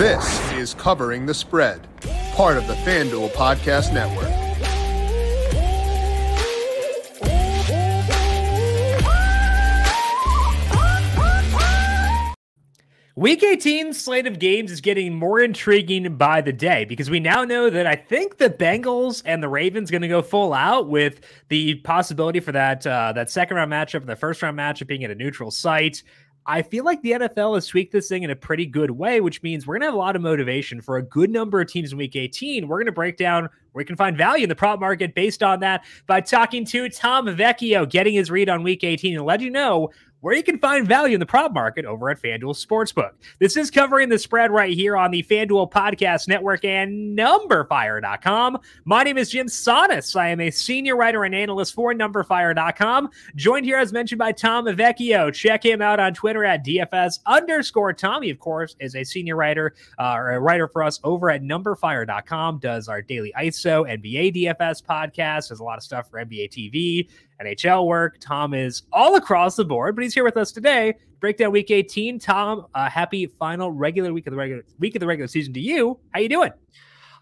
This is Covering the Spread, part of the FanDuel Podcast Network. Week 18 slate of games is getting more intriguing by the day because we now know that I think the Bengals and the Ravens going to go full out with the possibility for that uh, that second round matchup, and the first round matchup being at a neutral site. I feel like the NFL has tweaked this thing in a pretty good way, which means we're going to have a lot of motivation for a good number of teams in week 18. We're going to break down where we can find value in the prop market based on that by talking to Tom Vecchio, getting his read on week 18 and let you know where you can find value in the prop market over at FanDuel Sportsbook. This is covering the spread right here on the FanDuel Podcast Network and NumberFire.com. My name is Jim Sannes. I am a senior writer and analyst for NumberFire.com. Joined here, as mentioned, by Tom Vecchio. Check him out on Twitter at DFS underscore Tommy, of course, is a senior writer uh, or a writer for us over at NumberFire.com, does our daily ISO NBA DFS podcast, does a lot of stuff for NBA TV NHL work. Tom is all across the board, but he's here with us today. Breakdown Week 18. Tom, uh, happy final regular week of the regular week of the regular season to you. How you doing?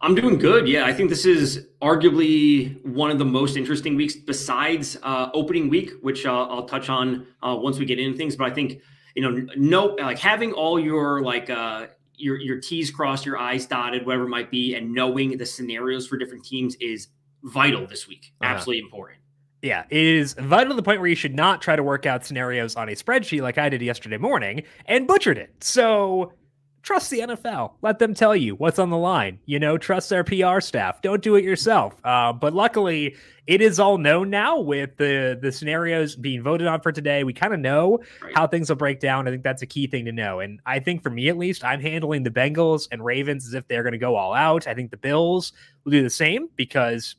I'm doing good. Yeah, I think this is arguably one of the most interesting weeks besides uh, opening week, which uh, I'll touch on uh, once we get into things. But I think you know, no, like having all your like uh, your your T's crossed, your I's dotted, whatever it might be, and knowing the scenarios for different teams is vital this week. Uh-huh. Absolutely important. Yeah, it is vital to the point where you should not try to work out scenarios on a spreadsheet like I did yesterday morning and butchered it. So trust the NFL. Let them tell you what's on the line. You know, trust their PR staff. Don't do it yourself. Uh, but luckily, it is all known now with the the scenarios being voted on for today. We kind of know right. how things will break down. I think that's a key thing to know. And I think for me at least, I'm handling the Bengals and Ravens as if they're going to go all out. I think the Bills will do the same because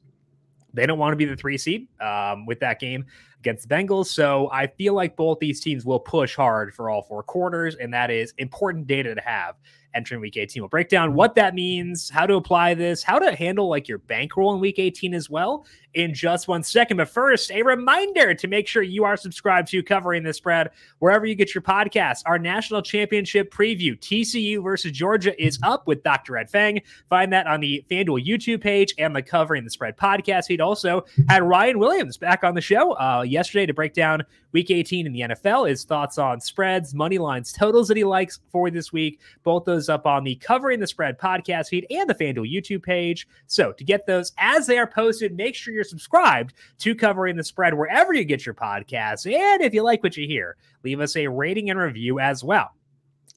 they don't want to be the three seed um, with that game against the Bengals. So I feel like both these teams will push hard for all four quarters, and that is important data to have entering week 18. We'll break down what that means, how to apply this, how to handle like your bankroll in week 18 as well, in just one second. But first, a reminder to make sure you are subscribed to Covering the Spread wherever you get your podcasts. Our national championship preview, TCU versus Georgia, is up with Dr. Ed Feng. Find that on the FanDuel YouTube page and the Covering the Spread podcast. He'd also had Ryan Williams back on the show uh, yesterday to break down week 18 in the NFL, his thoughts on spreads, money lines, totals that he likes for this week. Both those up on the Covering the Spread podcast feed and the FanDuel YouTube page. So to get those as they are posted, make sure you're subscribed to Covering the Spread wherever you get your podcasts. And if you like what you hear, leave us a rating and review as well.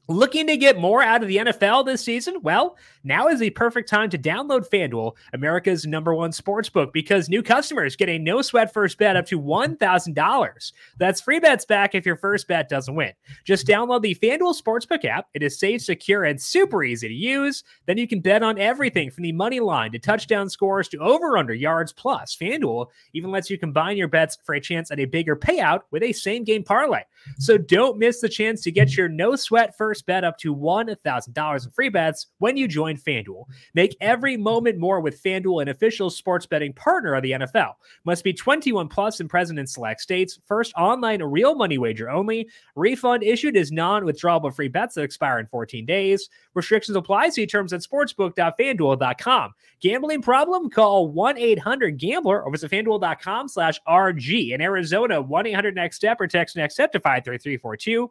Looking to get more out of the NFL this season? Well, now is the perfect time to download FanDuel, America's number one sports book, because new customers get a no sweat first bet up to $1,000. That's free bets back if your first bet doesn't win. Just download the FanDuel Sportsbook app. It is safe, secure, and super easy to use. Then you can bet on everything from the money line to touchdown scores to over under yards. Plus, FanDuel even lets you combine your bets for a chance at a bigger payout with a same game parlay. So don't miss the chance to get your no sweat first bet up to $1,000 in free bets when you join FanDuel. Make every moment more with FanDuel, an official sports betting partner of the NFL. Must be 21 plus and present in select states. First online real money wager only. Refund issued is non-withdrawable free bets that expire in 14 days. Restrictions apply. See terms at sportsbook.fanduel.com. Gambling problem? Call 1-800-GAMBLER or visit fanduel.com slash RG. In Arizona, 1-800-NEXT-STEP or text NEXT STEP to 53342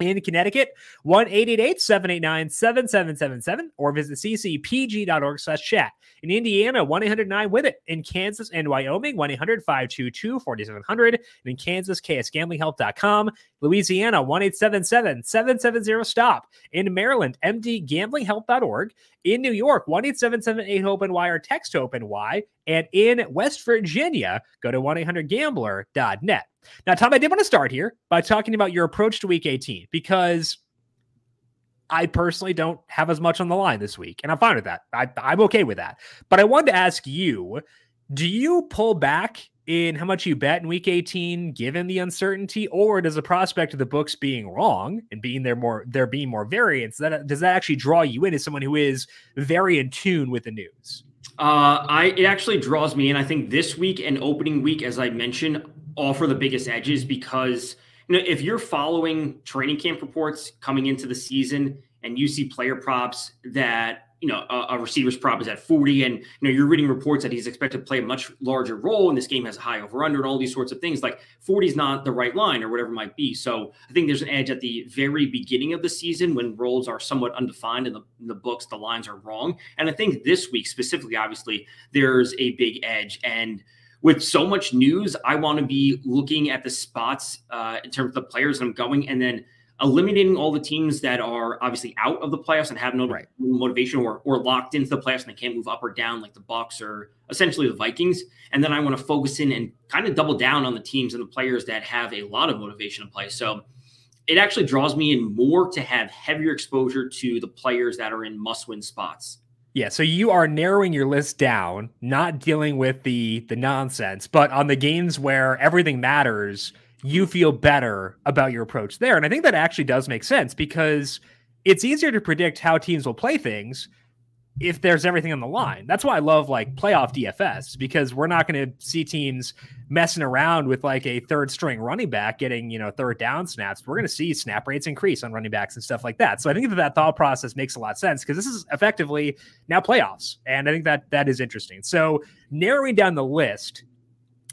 in Connecticut, 1-888-789-7777 or visit ccpg.org slash chat. In Indiana, 1-800-9-WITH-IT. In Kansas and Wyoming, 1-800-522-4700. And in Kansas, ksgamblinghelp.com. Louisiana, 1-877-770-STOP. In Maryland, mdgamblinghelp.org. In New York, 1-877-8-HOPE-NY or text HOPE-NY. And in West Virginia, go to 1-800-GAMBLER.net. Now, Tom, I did want to start here by talking about your approach to week 18 because I personally don't have as much on the line this week, and I'm fine with that. I, I'm okay with that. But I wanted to ask you do you pull back in how much you bet in week 18 given the uncertainty or does the prospect of the books being wrong and being there more there being more variance that does that actually draw you in as someone who is very in tune with the news uh, I it actually draws me in. I think this week and opening week, as I mentioned, offer the biggest edges because you know if you're following training camp reports coming into the season, and you see player props that you know a, a, receiver's prop is at 40 and you know you're reading reports that he's expected to play a much larger role and this game has a high over under and all these sorts of things like 40 is not the right line or whatever might be. So i think there's an edge at the very beginning of the season when roles are somewhat undefined and the, in the books the lines are wrong. And i think this week specifically obviously there's a big edge and with so much news i want to be looking at the spots uh, in terms of the players that i'm going and then eliminating all the teams that are obviously out of the playoffs and have no right. motivation or, or locked into the playoffs and they can't move up or down like the Bucs or essentially the Vikings. And then I want to focus in and kind of double down on the teams and the players that have a lot of motivation to play. So it actually draws me in more to have heavier exposure to the players that are in must-win spots. Yeah, so you are narrowing your list down, not dealing with the the nonsense, but on the games where everything matters, you feel better about your approach there. And I think that actually does make sense because it's easier to predict how teams will play things if there's everything on the line. That's why I love like playoff DFS because we're not going to see teams messing around with like a third string running back getting, you know, third down snaps. We're going to see snap rates increase on running backs and stuff like that. So I think that that thought process makes a lot of sense because this is effectively now playoffs. And I think that that is interesting. So narrowing down the list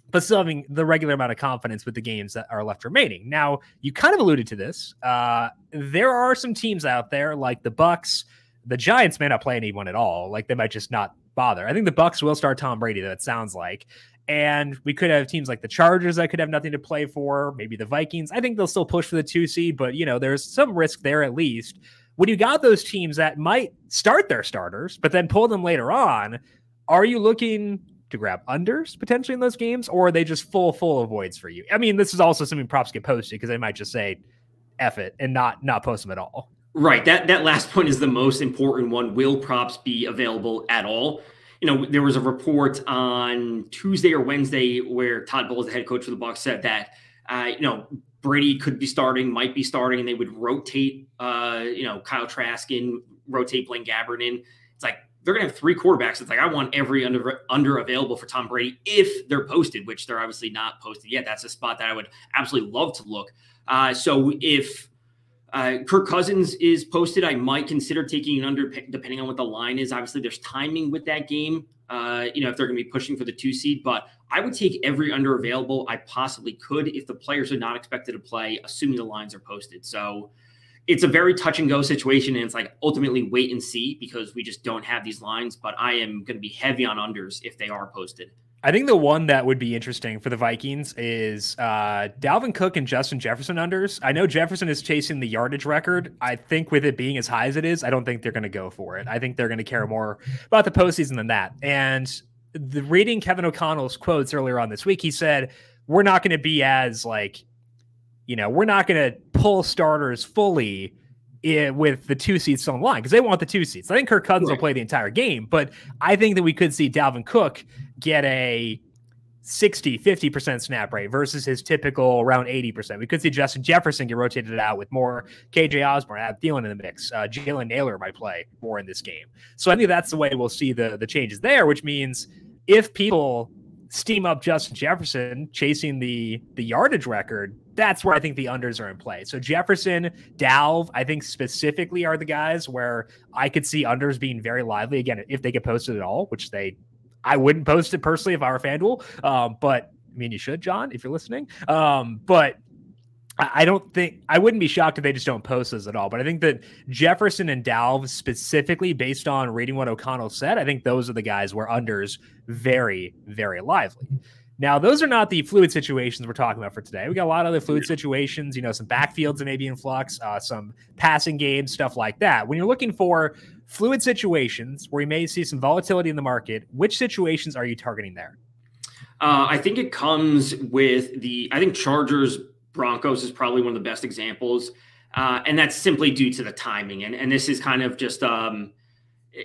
but still having the regular amount of confidence with the games that are left remaining. Now, you kind of alluded to this. Uh, there are some teams out there like the Bucs. The Giants may not play anyone at all. Like they might just not bother. I think the Bucs will start Tom Brady. That sounds like. And we could have teams like the Chargers that could have nothing to play for. Maybe the Vikings. I think they'll still push for the two seed, but you know, there's some risk there at least. When you got those teams that might start their starters, but then pull them later on, are you looking to grab unders potentially in those games, or are they just full full avoids for you? I mean, this is also something props get posted because they might just say "eff it" and not not post them at all. Right. That that last point is the most important one. Will props be available at all? You know, there was a report on Tuesday or Wednesday where Todd Bowles, the head coach for the Bucs, said that uh, you know Brady could be starting, might be starting, and they would rotate. Uh, you know, Kyle Trask in, rotate Blaine Gabbert in. It's like they're to have three quarterbacks. It's like I want every under under available for Tom Brady if they're posted, which they're obviously not posted yet. That's a spot that I would absolutely love to look. Uh, so if uh, Kirk Cousins is posted, I might consider taking an under depending on what the line is. Obviously, there's timing with that game. Uh, you know, if they're going to be pushing for the two seed, but I would take every under available I possibly could if the players are not expected to play, assuming the lines are posted. So it's a very touch and go situation and it's like ultimately wait and see because we just don't have these lines but i am going to be heavy on unders if they are posted i think the one that would be interesting for the vikings is uh, dalvin cook and justin jefferson unders. I know jefferson is chasing the yardage record. I think with it being as high as it is i don't think they're going to go for it. I think they're going to care more about the postseason than that. And the reading kevin o'connell's quotes earlier on this week he said we're not going to be as like you know, we're not going to pull starters fully in, with the two seats on the line because they want the two seats. I think Kirk Cousins right. will play the entire game, but I think that we could see Dalvin Cook get a 60, 50% snap rate versus his typical around 80%. We could see Justin Jefferson get rotated out with more KJ Osborn, Adam Thielen in the mix. Uh, Jalen Nailor might play more in this game. So I think that's the way we'll see the, the changes there, which means if people steam up Justin Jefferson chasing the the yardage record, that's where I think the unders are in play. So Jefferson, Dalv, I think specifically are the guys where I could see unders being very lively again if they get posted at all, which they I wouldn't post it personally if I were FanDuel, um, but I mean you should, John, if you're listening. Um, but I don't think I wouldn't be shocked if they just don't post this at all. But I think that Jefferson and Dalv, specifically based on reading what O'Connell said, I think those are the guys where unders very, very lively. Now, those are not the fluid situations we're talking about for today. We got a lot of other fluid situations, you know, some backfields that may be in flux, uh, some passing games, stuff like that. When you're looking for fluid situations where you may see some volatility in the market, which situations are you targeting there? Uh, I think it comes with the, I think Chargers Broncos is probably one of the best examples. Uh, and that's simply due to the timing. And, and this is kind of just um,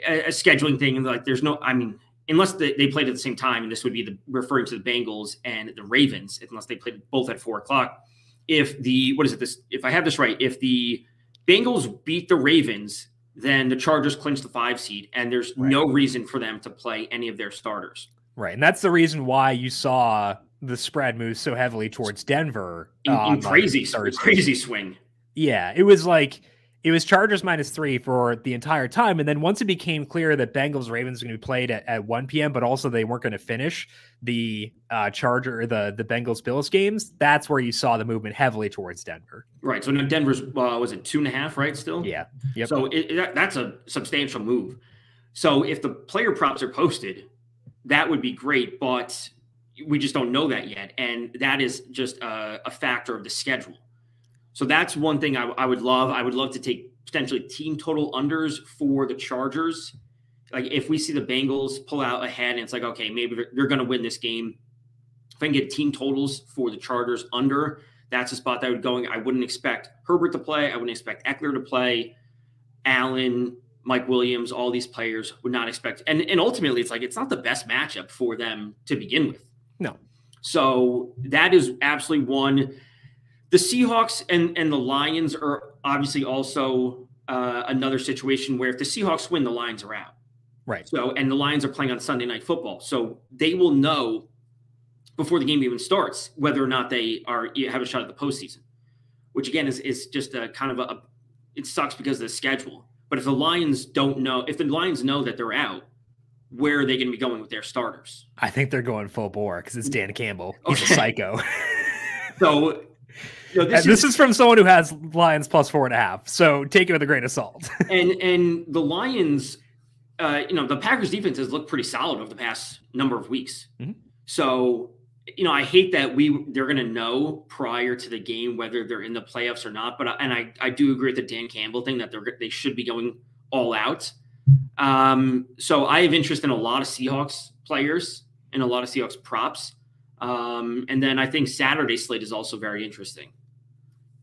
a, a, scheduling thing. Like there's no, I mean, unless they, they played at the same time, and this would be the referring to the Bengals and the Ravens, unless they played both at four o'clock. If the, what is it? This, if I have this right, if the Bengals beat the Ravens, then the Chargers clinch the five seed, and there's right. no reason for them to play any of their starters. Right. And that's the reason why you saw the spread move so heavily towards Denver. In, in um, crazy, crazy swing. Yeah, it was like it was Chargers minus three for the entire time. And then once it became clear that Bengals Ravens were going to be played at, at 1 p.m., but also they weren't going to finish the uh, Charger, the, the Bengals Bills games, that's where you saw the movement heavily towards Denver. Right. So now Denver's, uh, was it two and a half, right? Still? Yeah. Yep. So it, it, that's a substantial move. So if the player props are posted, that would be great. But we just don't know that yet. And that is just a, a factor of the schedule. So that's one thing I, I, would love. I would love to take potentially team total unders for the Chargers. Like if we see the Bengals pull out ahead and it's like, okay, maybe they're, they're going to win this game. If I can get team totals for the Chargers under, that's a spot that I would going. I wouldn't expect Herbert to play. I wouldn't expect Ekeler to play. Allen, Mike Williams, all these players would not expect. And, and ultimately, it's like it's not the best matchup for them to begin with. No. So that is absolutely one the Seahawks and and the Lions are obviously also uh, another situation where if the Seahawks win, the Lions are out. Right. So and the Lions are playing on Sunday night football, so they will know before the game even starts whether or not they are have a shot at the postseason. Which again is is just a kind of a, a it sucks because of the schedule. But if the Lions don't know, if the Lions know that they're out, where are they going to be going with their starters? I think they're going full bore because it's Dan Campbell. He's okay. a psycho. so this, is, this, is, from someone who has Lions plus four and a half. So take it with a grain of salt. and and the Lions, uh, you know, the Packers defense has looked pretty solid over the past number of weeks. Mm-hmm. So you know, I hate that we they're going to know prior to the game whether they're in the playoffs or not. But and I I do agree with the Dan Campbell thing that they're they should be going all out. Um, so I have interest in a lot of Seahawks players and a lot of Seahawks props. Um, and then I think Saturday slate is also very interesting.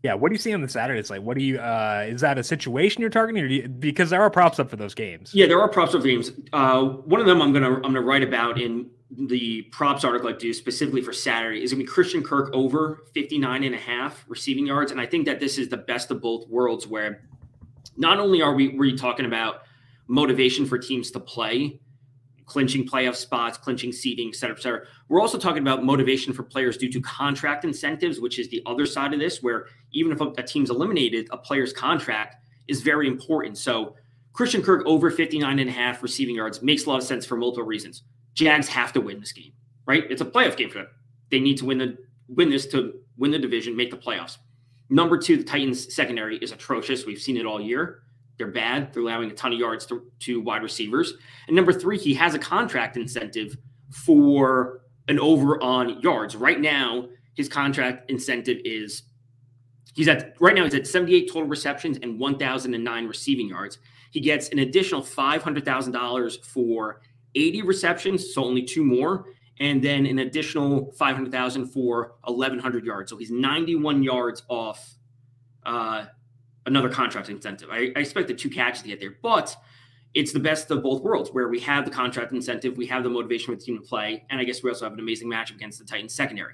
Yeah, what do you see on the Saturday Like, What do you uh is that a situation you're targeting, or you, because there are props up for those games? Yeah, there are props up for games. Uh, one of them I'm gonna I'm gonna write about in the props article I do specifically for Saturday is gonna be Christian Kirk over 59 and a half receiving yards, and I think that this is the best of both worlds, where not only are we we talking about motivation for teams to play, clinching playoff spots, clinching seating, et cetera, et cetera. We're also talking about motivation for players due to contract incentives, which is the other side of this, where even if a, a team's eliminated, a player's contract is very important. So Christian Kirk over 59 and a half receiving yards makes a lot of sense for multiple reasons. Jags have to win this game, right? It's a playoff game for them. They need to win the win this to win the division, make the playoffs. Number two, the Titans secondary is atrocious. We've seen it all year. They're bad. They're allowing a ton of yards to, to wide receivers. And number three, he has a contract incentive for an over on yards. Right now, his contract incentive is he's at right now he's at 78 total receptions and 1009 receiving yards. He gets an additional $500,000 for 80 receptions, so only two more, and then an additional 500,000 for 1100 yards. So he's 91 yards off uh, another contract incentive. I, I expect the two catches to get there, but it's the best of both worlds where we have the contract incentive, we have the motivation for the team to play, and I guess we also have an amazing matchup against the Titans secondary.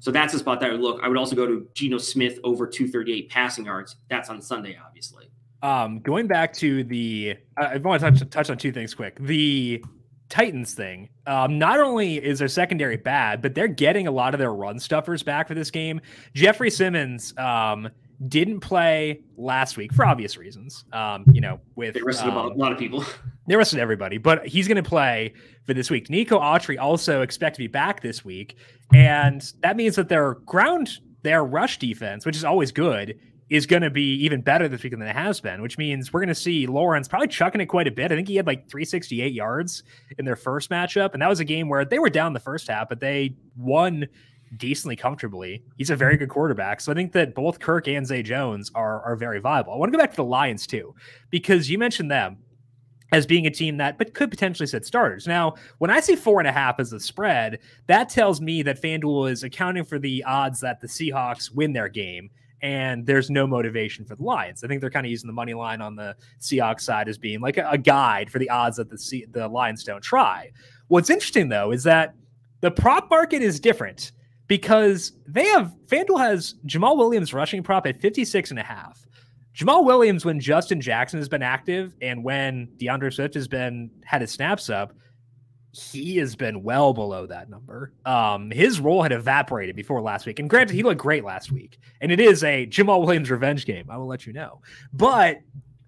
So that's a spot that I would look. I would also go to Geno Smith over 238 passing yards. That's on Sunday, obviously. Um, going back to the, I want to touch, touch on two things quick. The Titans thing. Um, not only is their secondary bad, but they're getting a lot of their run stuffers back for this game. Jeffery Simmons, um, didn't play last week for obvious reasons. Um, you know, with they arrested um, a lot of people. They arrested everybody, but he's going to play for this week. Nico Autry also expect to be back this week, and that means that their ground, their rush defense, which is always good, is going to be even better this week than it has been. Which means we're going to see Lawrence probably chucking it quite a bit. I think he had like 368 yards in their first matchup, and that was a game where they were down the first half, but they won decently comfortably. He's a very good quarterback. So I think that both Kirk and Zay Jones are are very viable. I want to go back to the Lions too, because you mentioned them as being a team that but could potentially set starters. Now, when I see four and a half as a spread, that tells me that FanDuel is accounting for the odds that the Seahawks win their game. And there's no motivation for the Lions. I think they're kind of using the money line on the Seahawks side as being like a, a guide for the odds that the C- the Lions don't try. What's interesting though is that the prop market is different because they have FanDuel has Jamaal Williams rushing prop at 56 and a half. Jamaal Williams, when Justin Jackson has been active and when D'Andre Swift has been had his snaps up, he has been well below that number. Um, his role had evaporated before last week. And granted, he looked great last week. And it is a Jamaal Williams revenge game. I will let you know. But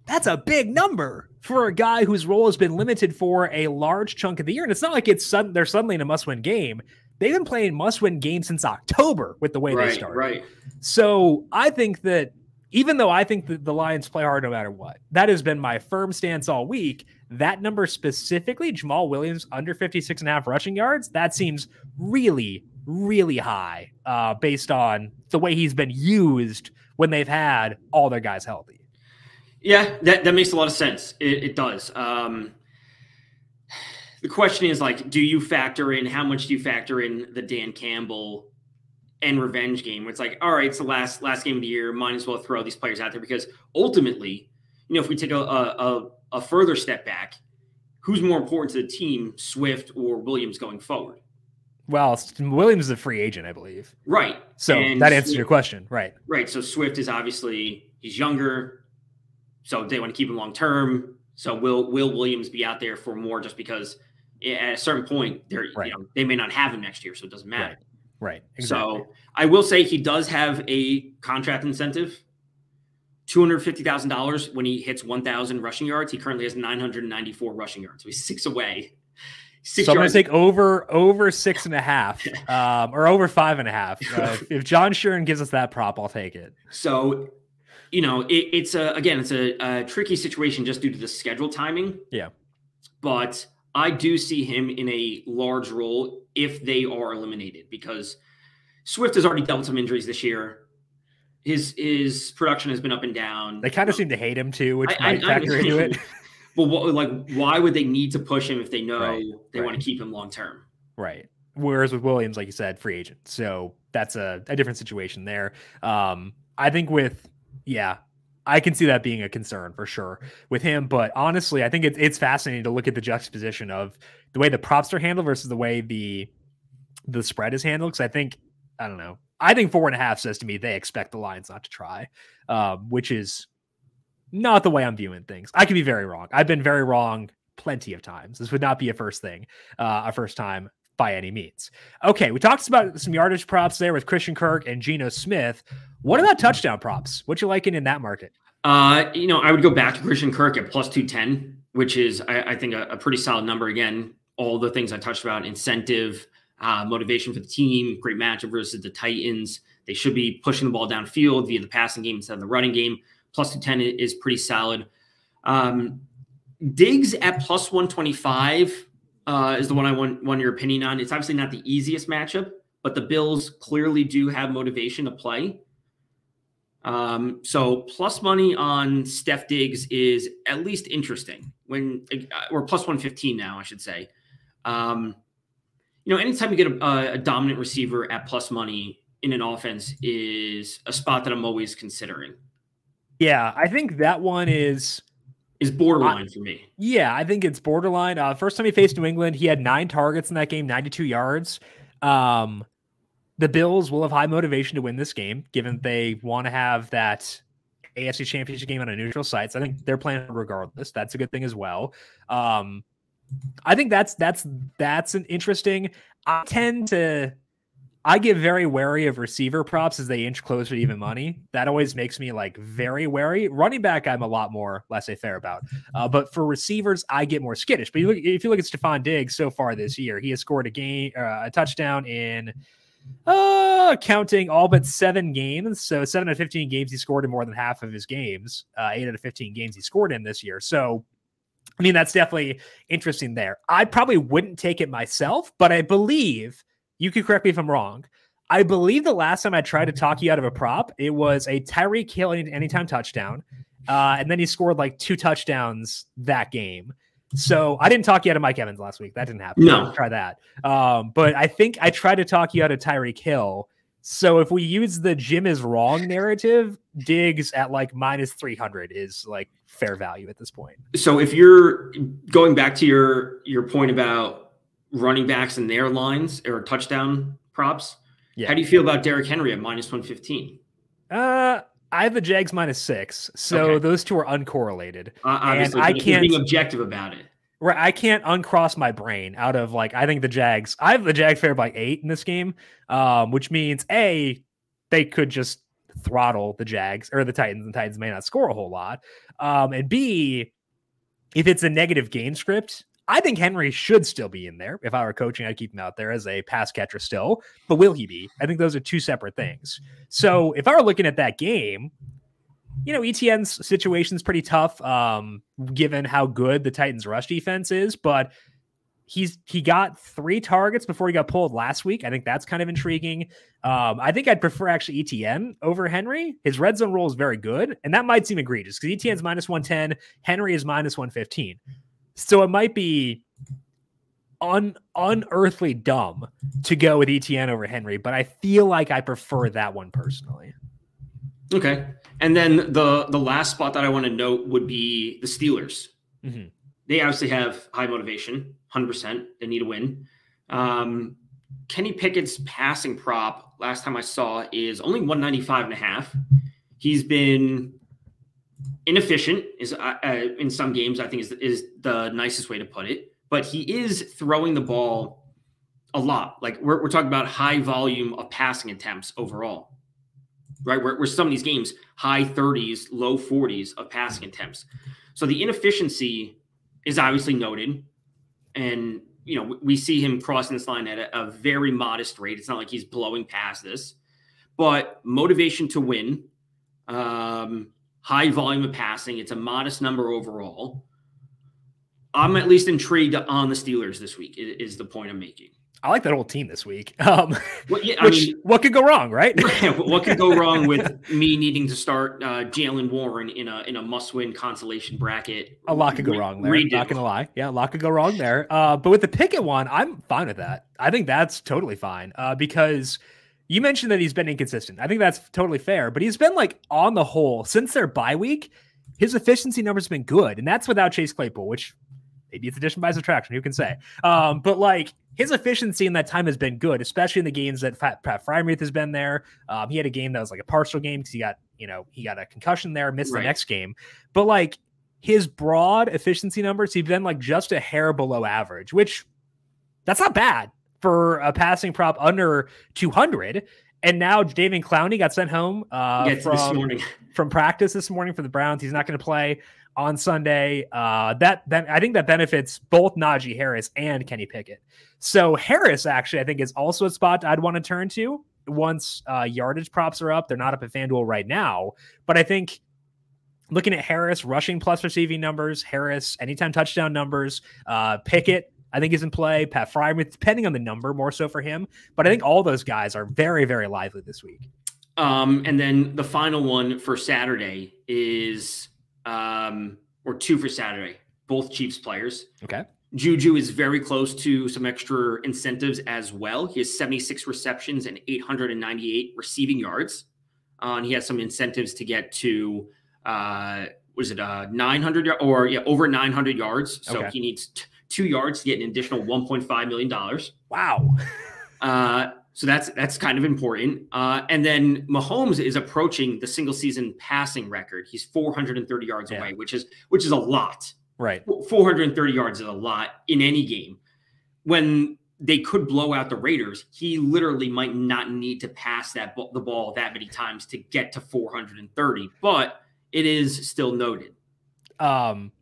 that's a big number for a guy whose role has been limited for a large chunk of the year. And it's not like it's sudden, they're suddenly in a must win game. They've been playing must win games since October with the way right, they started. Right. So I think that even though I think that the Lions play hard no matter what, that has been my firm stance all week. That number specifically, Jamaal Williams under 56 and a half rushing yards, that seems really, really high uh, based on the way he's been used when they've had all their guys healthy. Yeah, that, that makes a lot of sense. It, it does. Um, the question is like, do you factor in how much do you factor in the Dan Campbell and revenge game? Where it's like, all right, it's the last last game of the year. Might as well throw these players out there because ultimately, you know, if we take a, a, a further step back, who's more important to the team, Swift or Williams going forward? Well, Williams is a free agent, I believe. Right. So and that answers Swift, your question. Right. Right. So Swift is obviously he's younger, so they want to keep him long term. So will will Williams be out there for more just because at a certain point they're right. you know they may not have him next year, so it doesn't matter. Right. right. Exactly. So I will say he does have a contract incentive. Two hundred fifty thousand dollars when he hits one thousand rushing yards. He currently has nine hundred ninety four rushing yards. So he's six away. Six so I'm going to take over over six and a half, um, or over five and a half. Uh, if John Sheeran gives us that prop, I'll take it. So, you know, it, it's a again, it's a, a tricky situation just due to the schedule timing. Yeah, but I do see him in a large role if they are eliminated because Swift has already dealt with some injuries this year his his production has been up and down. They kind of seem to hate him too, which I, might I, factor I into it. But what, like, why would they need to push him if they know right, they right. want to keep him long term? Right. Whereas with Williams, like you said, free agent. So that's a, a different situation there. Um, I think with yeah, I can see that being a concern for sure with him. But honestly, I think it's it's fascinating to look at the juxtaposition of the way the props are handled versus the way the the spread is handled. Because I think I don't know. I think four and a half says to me they expect the Lions not to try, um, which is not the way I'm viewing things. I could be very wrong. I've been very wrong plenty of times. This would not be a first thing, uh, a first time by any means. Okay, we talked about some yardage props there with Christian Kirk and Geno Smith. What about touchdown props? What you liking in that market? Uh, you know, I would go back to Christian Kirk at plus 210, which is, I, I think, a, a, pretty solid number. Again, all the things I touched about incentive, uh, motivation for the team, great matchup versus the Titans. They should be pushing the ball downfield via the passing game instead of the running game. Plus 210 is pretty solid. Um, Diggs at plus 125 uh, is the one I want, want your opinion on. It's obviously not the easiest matchup, but the Bills clearly do have motivation to play. Um, so plus money on Steph Diggs is at least interesting when uh, or plus 115 now, I should say. Um, you know, anytime you get a, a, dominant receiver at plus money in an offense is a spot that I'm always considering. Yeah, I think that one is is borderline for me. Yeah, I think it's borderline. Uh, first time he faced New England, he had nine targets in that game, 92 yards. Um, the Bills will have high motivation to win this game, given they want to have that AFC Championship game on a neutral site. So I think they're playing regardless. That's a good thing as well. Um, I think that's that's that's an interesting. I tend to I get very wary of receiver props as they inch closer to even money. That always makes me like very wary. Running back, I'm a lot more laissez faire about. Uh, but for receivers, I get more skittish. But you look, if you look at Stefon Diggs so far this year, he has scored a game, uh, a touchdown in uh, counting all but seven games. So seven out of 15 games he scored in more than half of his games. Uh, eight out of 15 games he scored in this year. So I mean, that's definitely interesting there. I probably wouldn't take it myself, but I believe you could correct me if I'm wrong. I believe the last time I tried to talk you out of a prop, it was a Tyreek Hill anytime touchdown. Uh, and then he scored like two touchdowns that game. So I didn't talk you out of Mike Evans last week. That didn't happen. No, try that. Um, but I think I tried to talk you out of Tyreek Hill so if we use the Jim is wrong narrative, Diggs at like minus 300 is like fair value at this point. So if you're going back to your your point about running backs and their lines or touchdown props, yeah. how do you feel about Derrick Henry at minus 115? Uh I have the Jags minus six, so okay. those two are uncorrelated. Uh, obviously, and I can't being objective about it. Right, I can't uncross my brain out of like I think the Jags. I have the Jags fair by eight in this game, um, which means a they could just throttle the Jags or the Titans, and Titans may not score a whole lot. Um, and B, if it's a negative game script, I think Henry should still be in there. If I were coaching, I'd keep him out there as a pass catcher still. But will he be? I think those are two separate things. So if I were looking at that game, you know, ETN's situation is pretty tough, um, given how good the Titans' rush defense is. But he's he got three targets before he got pulled last week. I think that's kind of intriguing. Um, I think I'd prefer actually ETN over Henry. His red zone role is very good, and that might seem egregious because ETN's minus one ten, Henry is minus one fifteen. So it might be un unearthly dumb to go with ETN over Henry, but I feel like I prefer that one personally. Okay. And then the the last spot that I want to note would be the Steelers. Mm-hmm. They obviously have high motivation, 100%. They need a win. Um, Kenny Pickett's passing prop last time I saw is only 195 and a half. He's been inefficient is uh, uh, in some games I think is is the nicest way to put it, but he is throwing the ball a lot. Like we're we're talking about high volume of passing attempts overall. Right? Where, where some of these games high 30s, low 40s of passing attempts. So the inefficiency is obviously noted and you know we see him crossing this line at a, a very modest rate. It's not like he's blowing past this, but motivation to win, um, high volume of passing. It's a modest number overall. I'm at least intrigued on the Steelers this week. Is the point I'm making. I like that whole team this week. Um, well, yeah, which, mean, what could go wrong, right? what could go wrong with me needing to start uh, Jaylen Warren in a in a must win consolation bracket? A lot could go wrong there. Redo. Not gonna lie, yeah, a lot could go wrong there. Uh, but with the Pickett one, I'm fine with that. I think that's totally fine uh, because you mentioned that he's been inconsistent. I think that's totally fair, but he's been like on the whole since their bye week. His efficiency numbers have been good, and that's without Chase Claypool, which maybe it's addition by subtraction. Who can say? Um, but like his efficiency in that time has been good, especially in the games that Pat, Pat Freiermuth has been there. Um, he had a game that was like a partial game because he got, you know, he got a concussion there, missed right. the next game. But like his broad efficiency numbers, he's been like just a hair below average, which that's not bad for a passing prop under 200. And now Jadeveon Clowney got sent home uh, from, from practice this morning for the Browns. He's not going to play on Sunday. Uh, that that I think that benefits both Najee Harris and Kenny Pickett. So Harris actually I think is also a spot I'd want to turn to once uh, yardage props are up. They're not up at FanDuel right now, but I think looking at Harris rushing plus receiving numbers, Harris anytime touchdown numbers, uh, Pickett. I think is in play. Pat Freiermuth, depending on the number, more so for him. But I think all those guys are very, very lively this week. Um, and then the final one for Saturday is um, or two for Saturday, both Chiefs players. Okay. Juju is very close to some extra incentives as well. He has 76 receptions and 898 receiving yards. Uh, and he has some incentives to get to, uh, was it uh, 900 or yeah, over 900 yards. So okay. he needs t- two yards to get an additional 1.5 million dollars. Wow. uh, so that's that's kind of important. Uh, and then Mahomes is approaching the single season passing record. He's 430 yards yeah. away, which is which is a lot. Right. 430 yards is a lot in any game. When they could blow out the Raiders, he literally might not need to pass that the ball that many times to get to 430, but it is still noted. Um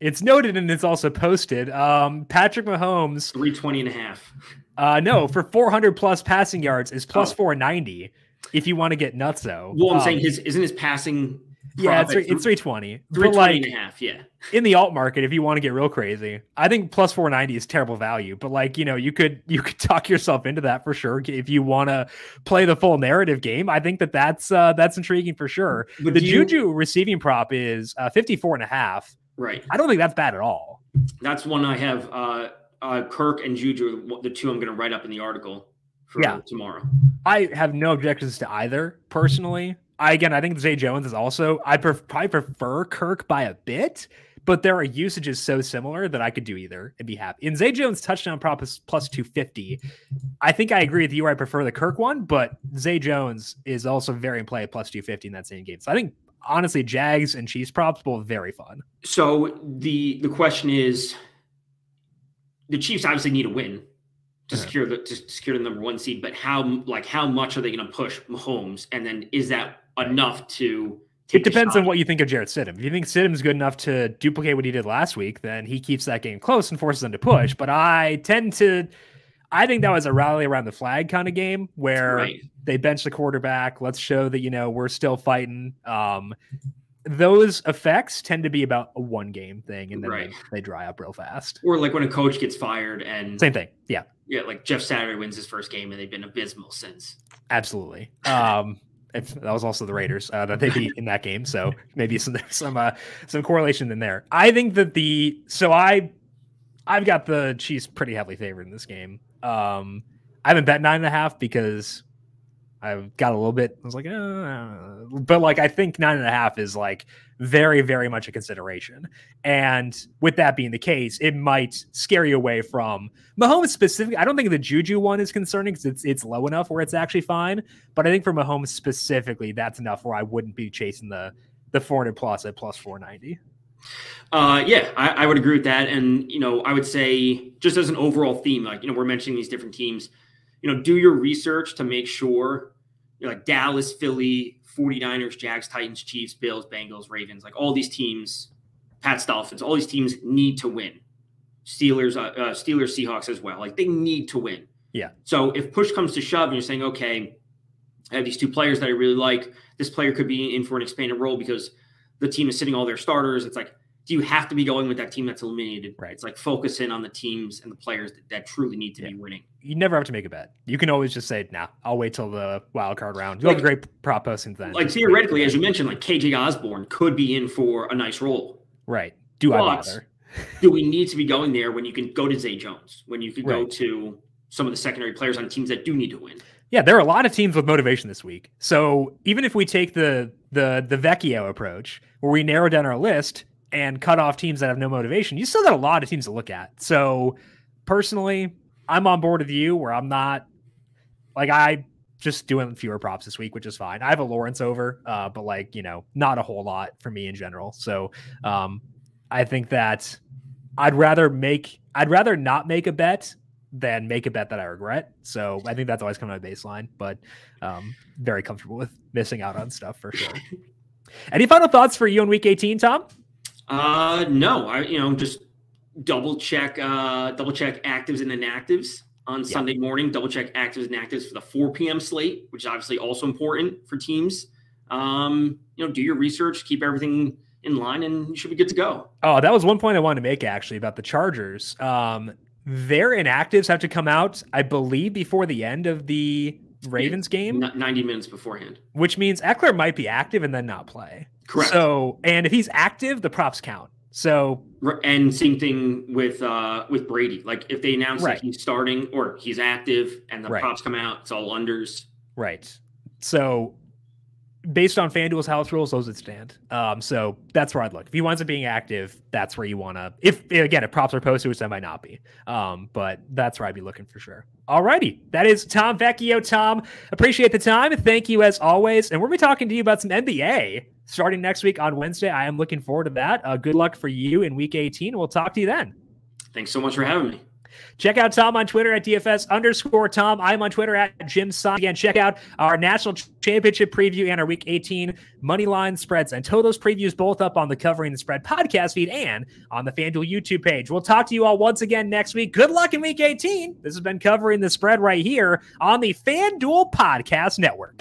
it's noted and it's also posted. Um Patrick Mahomes 320 and a half. Uh, no, for 400 plus passing yards is plus oh. 490. If you want to get nuts, though. Well, I'm um, saying his isn't his passing. Yeah, it's, it's 320. 320 like, and a half, yeah. In the alt market, if you want to get real crazy, I think plus 490 is terrible value. But like, you know, you could you could talk yourself into that for sure if you want to play the full narrative game. I think that that's uh, that's intriguing for sure. But the you, Juju receiving prop is uh, 54 and a half. Right. I don't think that's bad at all. That's one I have uh uh, Kirk and Juju, the two I'm going to write up in the article for yeah. tomorrow. I have no objections to either personally. I again, I think Zay Jones is also. I pref- probably prefer Kirk by a bit, but there are usages so similar that I could do either and be happy. In Zay Jones touchdown prop is plus two fifty. I think I agree with you. I prefer the Kirk one, but Zay Jones is also very in play at plus two fifty in that same game. So I think honestly, Jags and Chiefs props both very fun. So the the question is the Chiefs obviously need a win to uh-huh. secure the to secure the number one seed. But how like how much are they going to push Mahomes? And then is that enough to? It depends on what you think of Jarrett Stidham. If you think Stidham's good enough to duplicate what he did last week, then he keeps that game close and forces them to push. But I tend to, I think that was a rally around the flag kind of game where right. they bench the quarterback. Let's show that you know we're still fighting. Um, those effects tend to be about a one game thing and then right. they, they, dry up real fast. Or like when a coach gets fired and same thing. Yeah. Yeah. Like Jeff Saturday wins his first game and they've been abysmal since. Absolutely. Um, if, that was also the Raiders uh, that they beat in that game. So maybe some, some, uh, some correlation in there. I think that the, so I, I've got the Chiefs pretty heavily favored in this game. Um, I haven't bet nine and a half because I've got a little bit. I was like, uh, but like I think nine and a half is like very, very much a consideration. And with that being the case, it might scare you away from Mahomes specifically. I don't think the Juju one is concerning because it's it's low enough where it's actually fine. But I think for Mahomes specifically, that's enough where I wouldn't be chasing the the 400 plus at plus 490. Uh, yeah, I, I would agree with that. And you know, I would say just as an overall theme, like you know, we're mentioning these different teams you know, do your research to make sure you know, like Dallas, Philly, 49ers, Jags, Titans, Chiefs, Bills, Bengals, Ravens, like all these teams, Pats, Dolphins, all these teams need to win. Steelers, uh, uh, Steelers, Seahawks as well. Like they need to win. Yeah. So if push comes to shove and you're saying, okay, I have these two players that I really like, this player could be in for an expanded role because the team is sitting all their starters. It's like, do you have to be going with that team that's eliminated? Right. It's like focus in on the teams and the players that, that truly need to yeah. be winning. You never have to make a bet. You can always just say, "Nah, I'll wait till the wild card round." You'll like, have a great prop posting then. Like theoretically, as you mentioned, like KJ Osborn could be in for a nice role. Right. Do but I bother? do we need to be going there when you can go to Zay Jones? When you can right. go to some of the secondary players on teams that do need to win? Yeah, there are a lot of teams with motivation this week. So even if we take the the the Vecchio approach, where we narrow down our list, and cut off teams that have no motivation, you still got a lot of teams to look at. So personally, I'm on board with you where I'm not like I just doing fewer props this week, which is fine. I have a Lawrence over, uh, but like, you know, not a whole lot for me in general. So um, I think that I'd rather make I'd rather not make a bet than make a bet that I regret. So I think that's always kind of my baseline, but um, very comfortable with missing out on stuff for sure. Any final thoughts for you in week 18, Tom? Uh, no, I you know just double check uh double check actives and inactives on Sunday morning. Double check actives and inactives for the 4 p.m. slate, which is obviously also important for teams. Um, you know, do your research, keep everything in line, and you should be good to go. Oh, that was one point I wanted to make actually about the Chargers. Um, their inactives have to come out, I believe, before the end of the Ravens game, 90 minutes beforehand, which means Ekeler might be active and then not play. Correct. So, and if he's active, the props count. So, and same thing with uh with Brady. Like if they announce right. that he's starting or he's active and the right. props come out, it's all unders. Right. So based on FanDuel's house rules, those would stand. Um, so that's where I'd look. If he winds up being active, that's where you want to. If again, if props are posted, which that might not be, um, but that's where I'd be looking for sure. Alrighty, that is Tom Vecchio. Tom, appreciate the time. Thank you as always, and we'll be talking to you about some NBA starting next week on Wednesday. I am looking forward to that. Uh, good luck for you in Week 18. We'll talk to you then. Thanks so much for having me. Check out Tom on Twitter at DFS underscore Tom. I'm on Twitter at Jim Sannes. Again, check out our national championship preview and our week 18 money line spreads and totals previews both up on the Covering the Spread podcast feed and on the FanDuel YouTube page. We'll talk to you all once again next week. Good luck in week 18. This has been Covering the Spread right here on the FanDuel Podcast Network.